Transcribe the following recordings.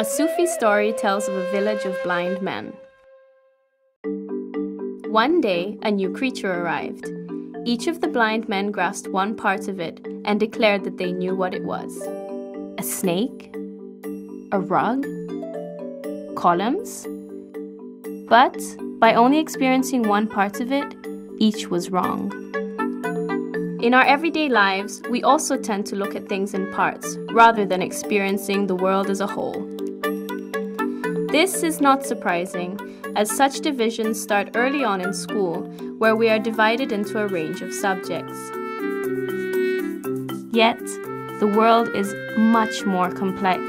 A Sufi story tells of a village of blind men. One day, a new creature arrived. Each of the blind men grasped one part of it and declared that they knew what it was a snake? A rug? Columns? But by only experiencing one part of it, each was wrong. In our everyday lives, we also tend to look at things in parts rather than experiencing the world as a whole. This is not surprising, as such divisions start early on in school, where we are divided into a range of subjects. Yet, the world is much more complex,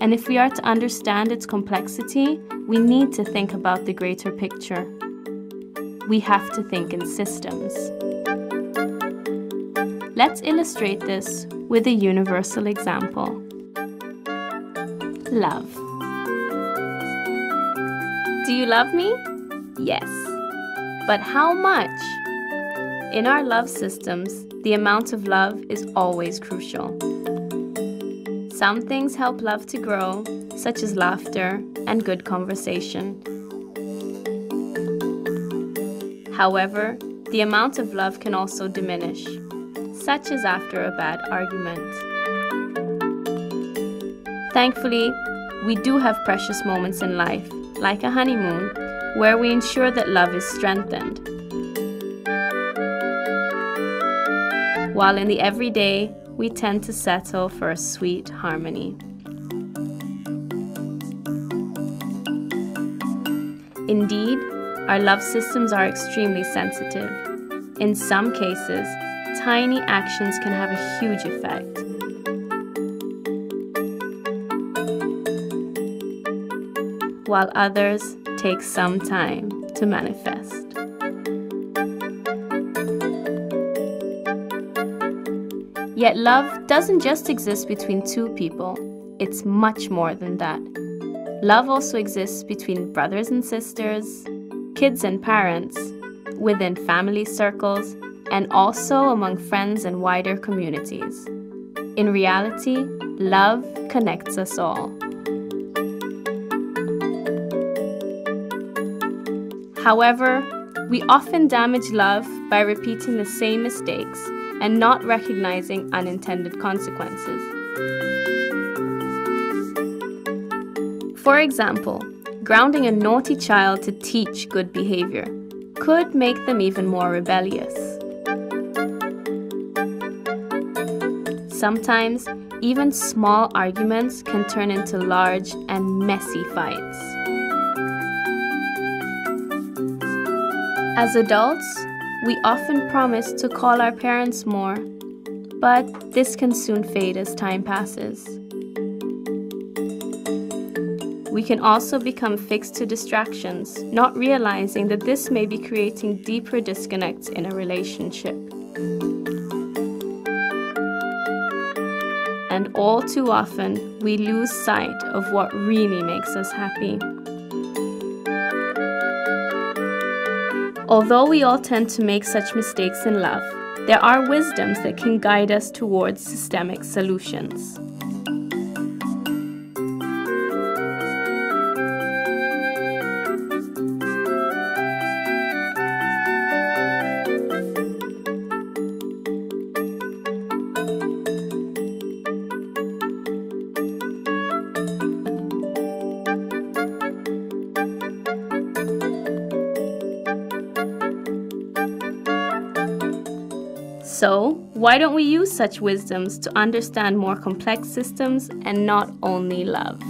and if we are to understand its complexity, we need to think about the greater picture. We have to think in systems. Let's illustrate this with a universal example. Love. Do you love me? Yes. But how much? In our love systems, the amount of love is always crucial. Some things help love to grow, such as laughter and good conversation. However, the amount of love can also diminish, such as after a bad argument. Thankfully, we do have precious moments in life like a honeymoon, where we ensure that love is strengthened. While in the everyday, we tend to settle for a sweet harmony. Indeed, our love systems are extremely sensitive. In some cases, tiny actions can have a huge effect. While others take some time to manifest. Yet love doesn't just exist between two people, it's much more than that. Love also exists between brothers and sisters, kids and parents, within family circles, and also among friends and wider communities. In reality, love connects us all. However, we often damage love by repeating the same mistakes and not recognizing unintended consequences. For example, grounding a naughty child to teach good behavior could make them even more rebellious. Sometimes, even small arguments can turn into large and messy fights. As adults, we often promise to call our parents more, but this can soon fade as time passes. We can also become fixed to distractions, not realizing that this may be creating deeper disconnects in a relationship. And all too often, we lose sight of what really makes us happy. Although we all tend to make such mistakes in love, there are wisdoms that can guide us towards systemic solutions. So, why don't we use such wisdoms to understand more complex systems and not only love?